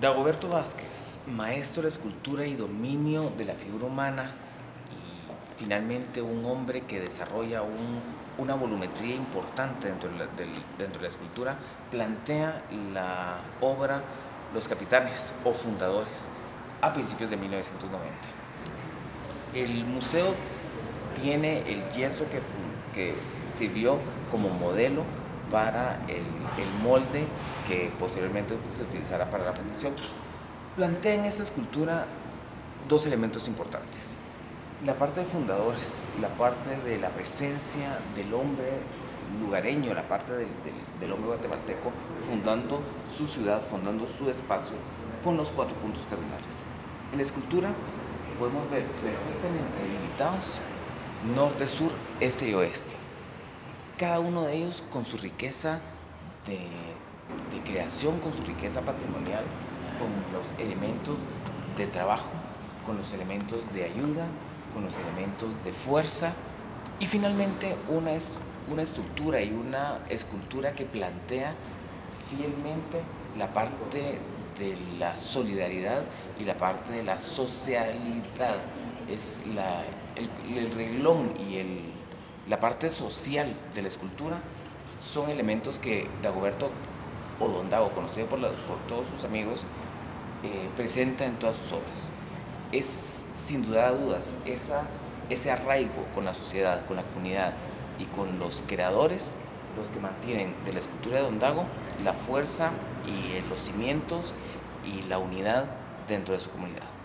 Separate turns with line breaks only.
Dagoberto Vázquez, maestro de escultura y dominio de la figura humana y finalmente un hombre que desarrolla una volumetría importante dentro de, la, escultura, plantea la obra Los Capitanes o Fundadores a principios de 1990. El museo tiene el yeso que sirvió como modelo para el, molde que posteriormente se utilizará para la fundición. Plantea en esta escultura dos elementos importantes. La parte de fundadores, la parte de la presencia del hombre lugareño, la parte del, del hombre guatemalteco, fundando su ciudad, fundando su espacio con los cuatro puntos cardinales. En la escultura podemos ver perfectamente delimitados norte, sur, este y oeste cada uno de ellos con su riqueza de, creación, con su riqueza patrimonial, con los elementos de trabajo, con los elementos de ayuda, con los elementos de fuerza y finalmente una, una estructura y una escultura que plantea fielmente la parte de la solidaridad y la parte de la socialidad. Es la, el, el reglón y el, la parte social de la escultura son elementos que Dagoberto o conocido por, todos sus amigos, eh, presenta en todas sus obras. Es sin duda dudas esa, ese arraigo con la sociedad, con la comunidad y con los creadores los que mantienen de la escultura de Don Dago la fuerza y los cimientos y la unidad dentro de su comunidad.